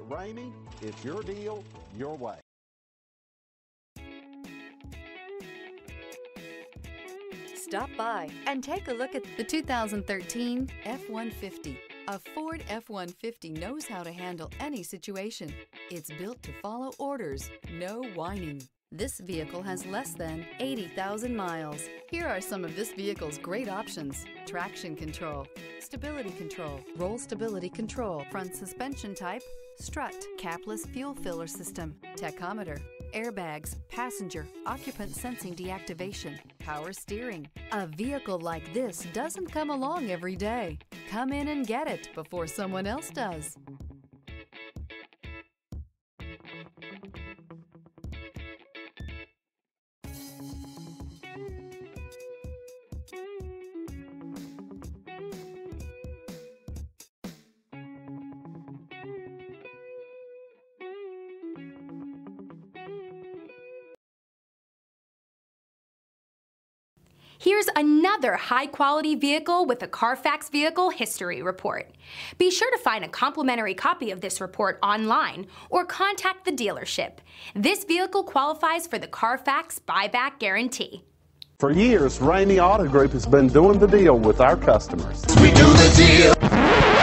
Ramey, it's your deal, your way. Stop by and take a look at the 2013 F-150. A Ford F-150 knows how to handle any situation. It's built to follow orders, no whining. This vehicle has less than 80,000 miles. Here are some of this vehicle's great options. Traction control, stability control, roll stability control, front suspension type, strut, capless fuel filler system, tachometer, airbags, passenger, occupant sensing deactivation, power steering. A vehicle like this doesn't come along every day. Come in and get it before someone else does. Here's another high quality vehicle with a Carfax Vehicle History Report. Be sure to find a complimentary copy of this report online or contact the dealership. This vehicle qualifies for the Carfax Buyback Guarantee. For years, Ramey Auto Group has been doing the deal with our customers. We do the deal.